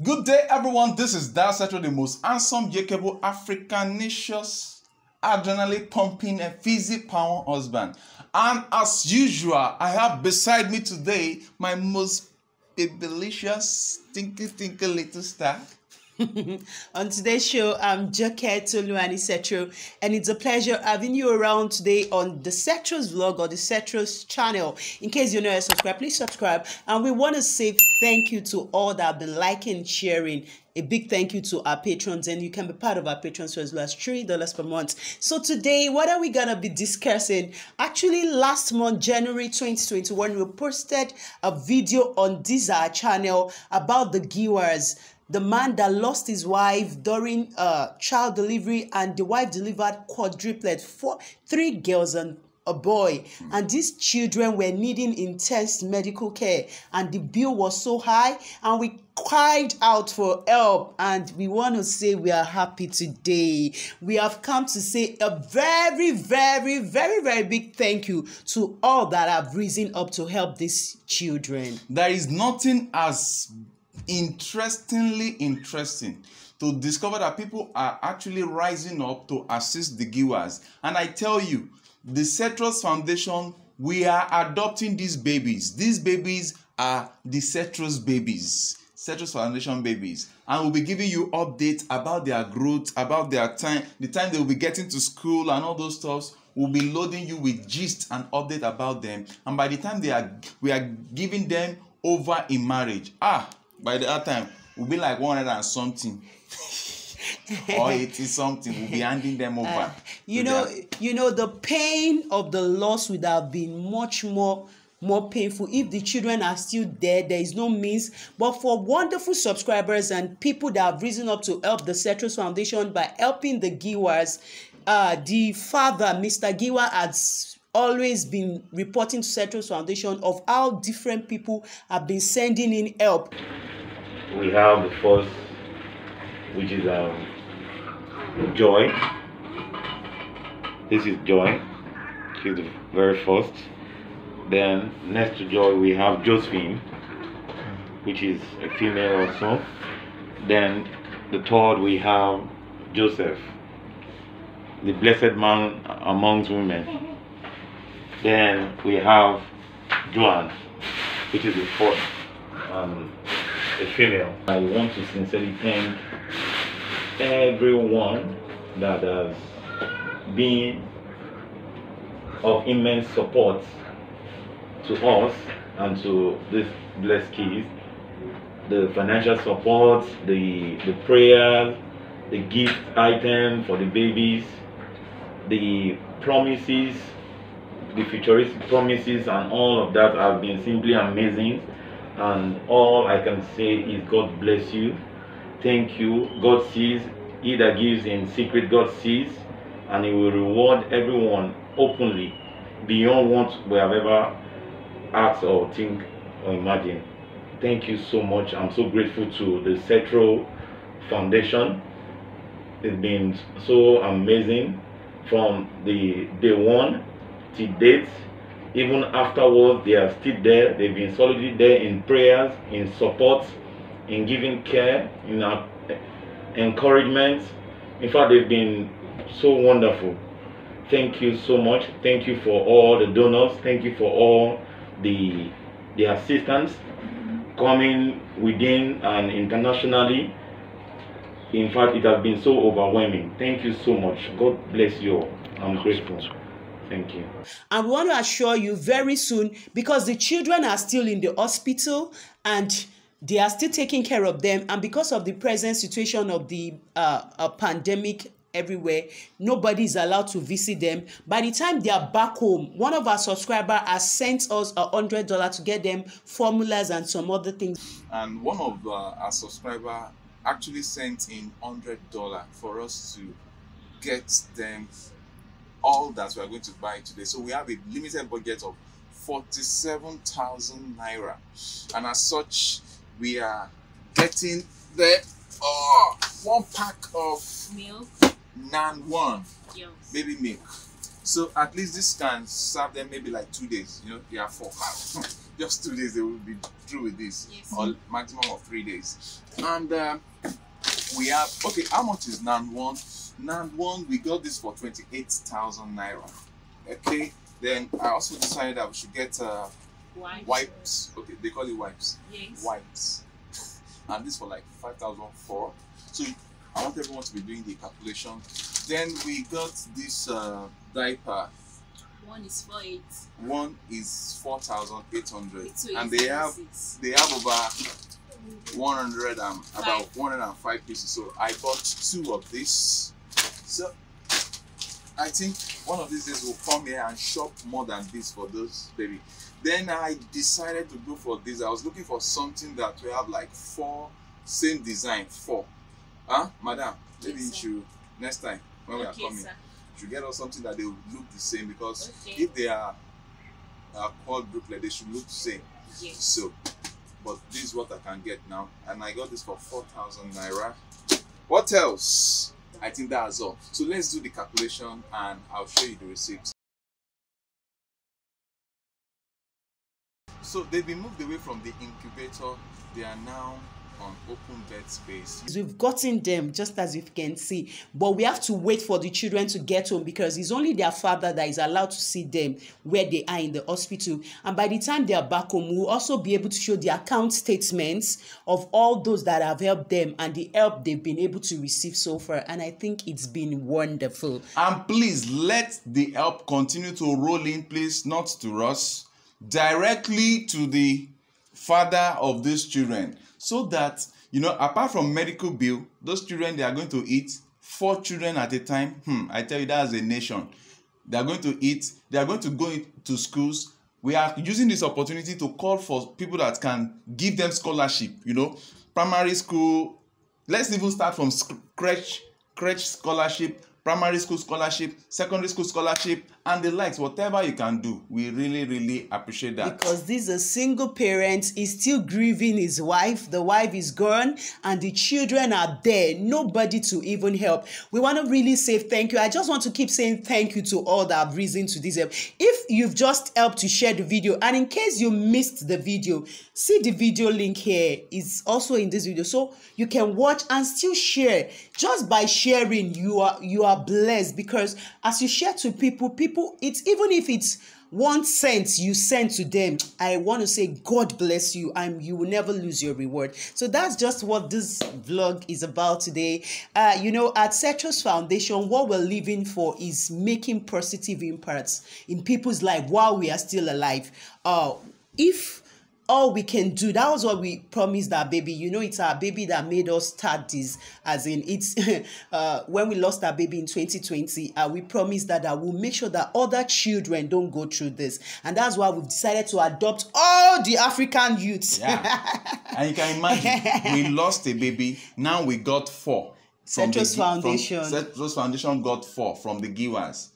Good day, everyone. This is Dasetro, the most handsome, jakeable, Africanicious, adrenaline pumping, and fizzy power husband. And as usual, I have beside me today my most delicious, stinky, stinky little star. On today's show, I'm Joket Toluani Setro, and it's a pleasure having you around today on the Setro's vlog or the Setro's channel. In case you're not a subscriber, please subscribe. And we want to say thank you to all that have been liking, sharing. A big thank you to our patrons, and you can be part of our patrons for as low as $3 per month. So, today, what are we going to be discussing? Actually, last month, January 2021, we posted a video on this our channel about the Giwas the man that lost his wife during uh, child delivery and the wife delivered quadruplet four three girls and a boy. And these children were needing intense medical care and the bill was so high and we cried out for help. And we want to say we are happy today. We have come to say a very very very very big thank you to all that have risen up to help these children. There is nothing as interestingly interesting to discover that people are actually rising up to assist the givers. And I tell you, the Cetros Foundation, we are adopting these babies. These babies are the Cetros babies. Cetros Foundation babies, and we'll be giving you updates about their growth, about their time, the time they will be getting to school, and all those stuffs. We'll be loading you with gist and update about them, and by the time they are, we are giving them over in marriage. Ah, by that time, we'll be like 100 and something. or 80 something. We'll be handing them over. Uh, you know their- you know the pain of the loss would have been much more more painful if the children are still there there is no means but for wonderful subscribers and people that have risen up to help the Setros Foundation by helping the Giwas uh the father Mr. Giwa has always been reporting to Setros Foundation of how different people have been sending in help we have the first, which is um, Joy. This is Joy. She's the very first. Then next to Joy we have Josephine, which is a female also. Then the third we have Joseph, the blessed man amongst women. Then we have Joan, which is the fourth. Um, a female. I want to sincerely thank everyone that has been of immense support to us and to this blessed kids. The financial support, the the prayers, the gift item for the babies, the promises, the futuristic promises, and all of that have been simply amazing and all I can say is God bless you. Thank you. God sees. He that gives in secret, God sees, and He will reward everyone openly beyond what we have ever asked or think or imagine. Thank you so much. I'm so grateful to the Setro Foundation. It's been so amazing from the day one to date even afterwards they are still there. They've been solidly there in prayers in support in giving care in encouragement. In fact they've been so wonderful. Thank you so much. Thank you for all the donors. Thank you for all the the assistance coming within and internationally. In fact it has been so overwhelming. Thank you so much. God bless you all. I'm grateful thank you And we want to assure you very soon because the children are still in the hospital and they are still taking care of them. And because of the present situation of the uh, uh, pandemic everywhere, nobody is allowed to visit them. By the time they are back home, one of our subscribers has sent us a hundred dollar to get them formulas and some other things. and one of uh, our subscriber actually sent in hundred dollar for us to get them all that we are going to buy today. So we have a limited budget of forty-seven thousand naira, and as such, we are getting the oh one pack of milk. nan one Yes. baby milk. So at least this can serve them maybe like two days. You know, they are four. Just two days they will be through with this, Yes. or maximum of three days. And uh, we have okay. How much is Nan one? Nan one, we got this for twenty eight thousand naira. Okay. Then I also decided that we should get uh, Why? wipes. Okay, they call it wipes. Yes. Wipes. And this for like five thousand four. So I want everyone to be doing the calculation. Then we got this uh, diaper. One is four eight. One is four thousand eight hundred, and they have they have over 100 and about Five. 105 pieces so i bought two of this so i think one of these days will come here and shop more than this for those baby then i decided to go for this i was looking for something that will have like four same design four huh madam maybe Yes, you should next time when we are okay, coming sir. you should get us something that they will look the same because Okay. if they are uh, quadruplet they should look the same Yes. so, but this is what I can get now, and I got this for four thousand naira. What else? I think that's all. So let's do the calculation, and I'll show you the receipts. So they've been moved away from the incubator. They are now on open bed space. We've gotten them just as you can see, but we have to wait for the children to get home because it's only their father that is allowed to see them where they are in the hospital. And by the time they are back home, we'll also be able to show the account statements of all those that have helped them and the help they've been able to receive so far. And I think it's been wonderful. And please let the help continue to roll in, please, not to us, directly to the father of these children. So that, you know, apart from medical bill, those children they are going to eat four children at a time. Hmm, I tell you, that's a nation. They are going to eat, they are going to go into schools. We are using this opportunity to call for people that can give them scholarship, you know, primary school, let's even start from sc- crèche crèche scholarship primary school scholarship secondary school scholarship and the likes. Whatever you can do we really really appreciate that. Because this is a single parent he's still grieving his wife the wife is gone and the children are there. Nobody to even help. We want to really say thank you. I just want to keep saying thank you to all that have risen to this help. If you've just helped to share the video and in case you missed the video see the video link here. Is also in this video. So you can watch and still share. Just by sharing you are you are blessed because as you share to people people it's even if it's one cent you send to them i want to say god bless you and you will never lose your reward. So that's just what this vlog is about today. Uh you know at Setros foundation what we're living for is making positive impacts in people's life while we are still alive. Uh if all we can do that was what we promised our baby. You know it's our baby that made us start this as in it's uh when we lost our baby in 2020 uh, we promised that that we'll make sure that other children don't go through this. And that's why we've decided to adopt all the african youths. Yeah. And you can imagine we lost a baby now we got four from the from- Foundation. Setros foundation got four from the Giwas.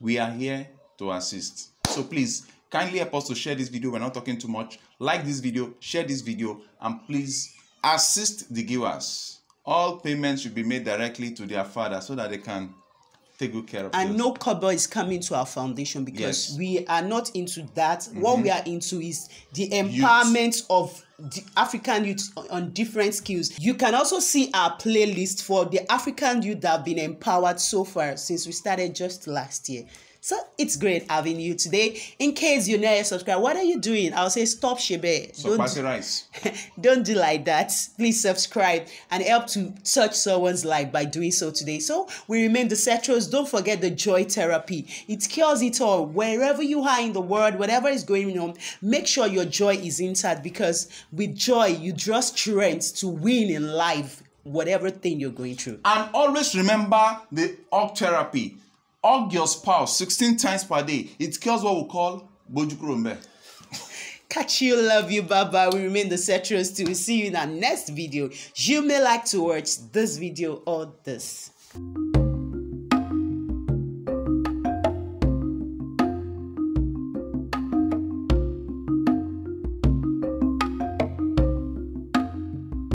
We are here to assist. So please kindly help us to share this video. We're not talking too much. Like this video share this video and please assist the givers all payments should be made directly to their father so that they can take good care of and those. no cover is coming to our foundation because Yes. Mm-hmm. we are not into that. What we are into is the empowerment of the african youth on different skills. You can also see our playlist for the african youth that have been empowered so far since we started just last year so it's great having you today. In case you're not what are you doing? I'll say stop shebe. So party rice. Don't do like that. Please subscribe and help to touch someone's life by doing so today. So we remain the Setros. Don't forget the joy therapy. It cures it all. Wherever you are in the world whatever is going on make sure your joy is inside because with joy you draw strength to win in life whatever thing you're going through. And always remember the hug therapy. Hug your spouse 16 times per day. It cures what we call bojukurombe. catch you love you bye bye we remain the cetros too see you in our next video you may like to watch this video or this